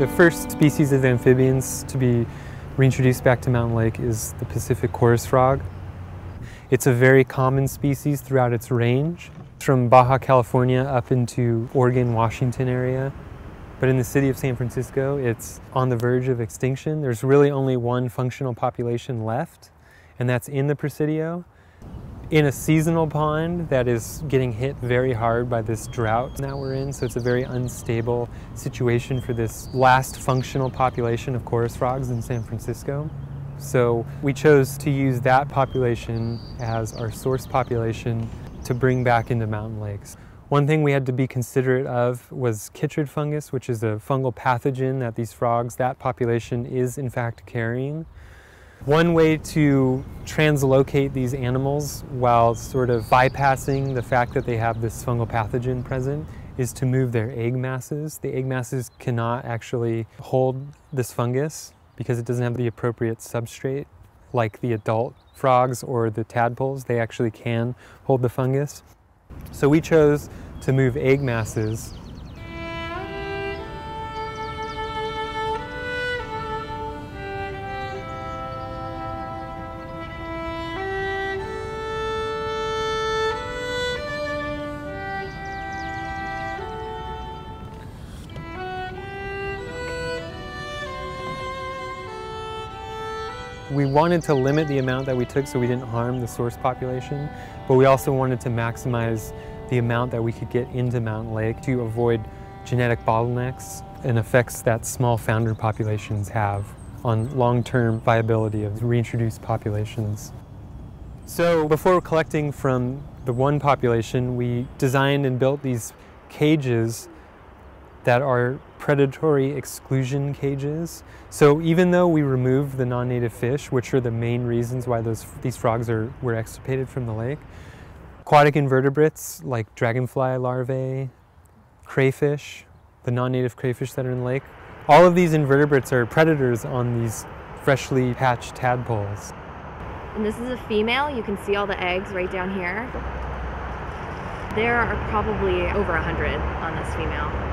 The first species of amphibians to be reintroduced back to Mountain Lake is the Pacific chorus frog. It's a very common species throughout its range, from Baja California up into Oregon, Washington area. But in the city of San Francisco, it's on the verge of extinction. There's really only one functional population left, and that's in the Presidio in a seasonal pond that is getting hit very hard by this drought that we're in. So it's a very unstable situation for this last functional population of chorus frogs in San Francisco. So we chose to use that population as our source population to bring back into mountain lakes. One thing we had to be considerate of was chytrid fungus, which is a fungal pathogen that these frogs, that population is in fact carrying. One way to translocate these animals while sort of bypassing the fact that they have this fungal pathogen present is to move their egg masses. The egg masses cannot actually hold this fungus because it doesn't have the appropriate substrate like the adult frogs or the tadpoles. They actually can hold the fungus. So we chose to move egg masses We wanted to limit the amount that we took so we didn't harm the source population, but we also wanted to maximize the amount that we could get into Mountain Lake to avoid genetic bottlenecks and effects that small founder populations have on long-term viability of reintroduced populations. So before collecting from the one population, we designed and built these cages that are predatory exclusion cages. So even though we remove the non-native fish, which are the main reasons why those, these frogs are, were extirpated from the lake, aquatic invertebrates like dragonfly larvae, crayfish, the non-native crayfish that are in the lake, all of these invertebrates are predators on these freshly hatched tadpoles. And this is a female. You can see all the eggs right down here. There are probably over a hundred on this female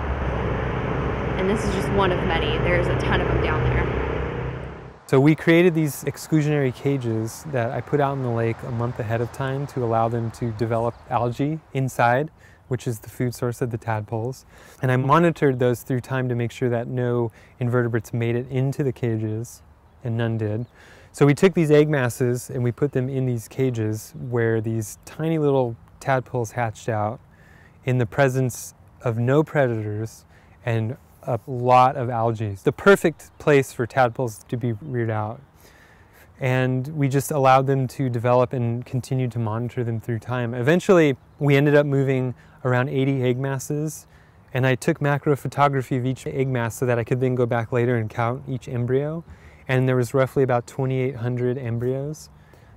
and this is just one of many. There's a ton of them down there. So we created these exclusionary cages that I put out in the lake a month ahead of time to allow them to develop algae inside, which is the food source of the tadpoles. And I monitored those through time to make sure that no invertebrates made it into the cages, and none did. So we took these egg masses and we put them in these cages where these tiny little tadpoles hatched out in the presence of no predators and a lot of algae. The perfect place for tadpoles to be reared out. And we just allowed them to develop and continue to monitor them through time. Eventually, we ended up moving around 80 egg masses and I took macro photography of each egg mass so that I could then go back later and count each embryo. And there was roughly about 2,800 embryos.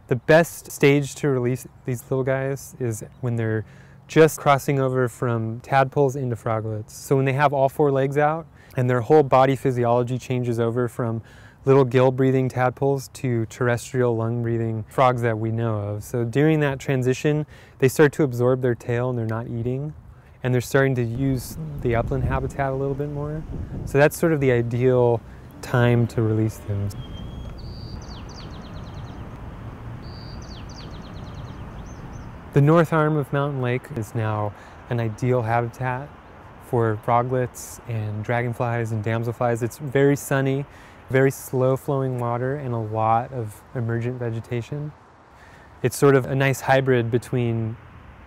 The best stage to release these little guys is when they're just crossing over from tadpoles into froglets. So when they have all four legs out and their whole body physiology changes over from little gill breathing tadpoles to terrestrial lung breathing frogs that we know of. So during that transition, they start to absorb their tail and they're not eating and they're starting to use the upland habitat a little bit more. So that's sort of the ideal time to release them. The north arm of Mountain Lake is now an ideal habitat for froglets and dragonflies and damselflies. It's very sunny, very slow flowing water and a lot of emergent vegetation. It's sort of a nice hybrid between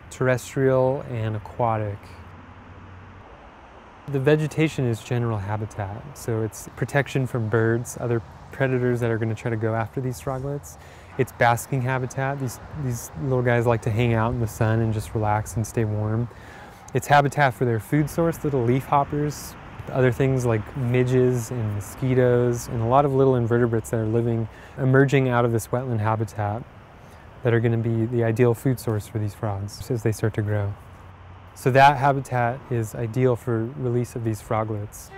terrestrial and aquatic. The vegetation is general habitat, so it's protection from birds, other predators that are going to try to go after these froglets. It's basking habitat. These, these little guys like to hang out in the sun and just relax and stay warm. It's habitat for their food source, little leaf hoppers, other things like midges and mosquitoes, and a lot of little invertebrates that are living, emerging out of this wetland habitat that are going to be the ideal food source for these frogs as they start to grow. So that habitat is ideal for release of these froglets.